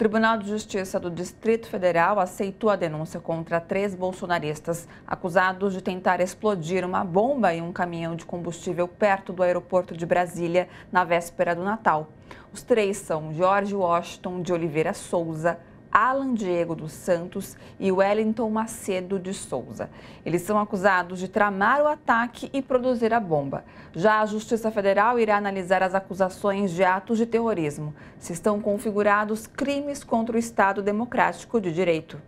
Tribunal de Justiça do Distrito Federal aceitou a denúncia contra três bolsonaristas acusados de tentar explodir uma bomba em um caminhão de combustível perto do aeroporto de Brasília na véspera do Natal. Os três são Jorge Washington de Oliveira Souza, Alan Diego dos Santos e Wellington Macedo de Souza. Eles são acusados de tramar o ataque e produzir a bomba. Já a Justiça Federal irá analisar as acusações de atos de terrorismo, se estão configurados crimes contra o Estado Democrático de Direito.